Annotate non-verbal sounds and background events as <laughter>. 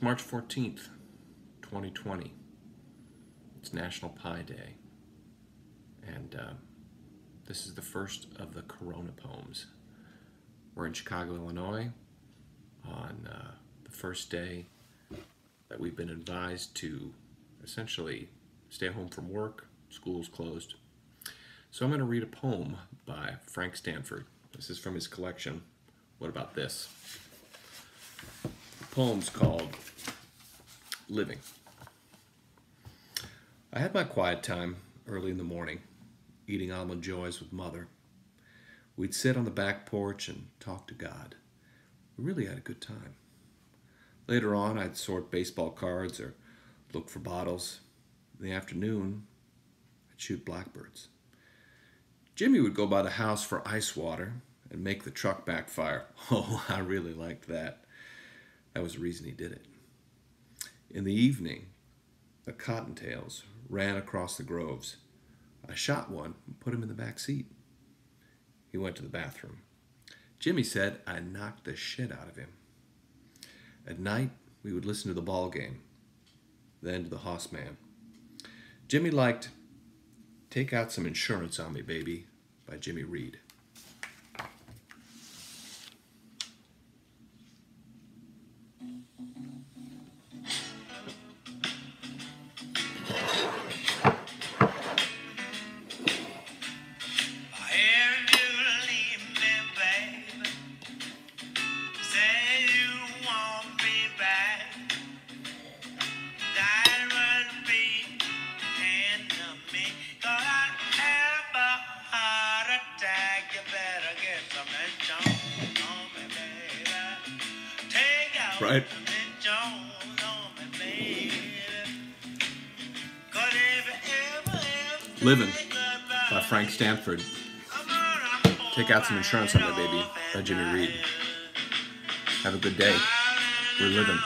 It's March 14th, 2020. It's National Pie Day. And uh, this is the first of the Corona poems. We're in Chicago, Illinois on uh, the first day that we've been advised to essentially stay home from work, school's closed. So I'm going to read a poem by Frank Stanford. This is from his collection. What about this? Poem's called Living. I had my quiet time early in the morning, eating almond joys with mother. We'd sit on the back porch and talk to God. We really had a good time. Later on, I'd sort baseball cards or look for bottles. In the afternoon, I'd shoot blackbirds. Jimmy would go by the house for ice water and make the truck backfire. <laughs> Oh, I really liked that. That was the reason he did it. In the evening, the cottontails ran across the groves. I shot one and put him in the back seat. He went to the bathroom. Jimmy said I knocked the shit out of him. At night, we would listen to the ball game, then to the Hoss Man. Jimmy liked Take Out Some Insurance on Me, Baby by Jimmy Reed. Right. Living by Frank Stanford. Take out some insurance on that baby by Jimmy Reed. Have a good day. We're living.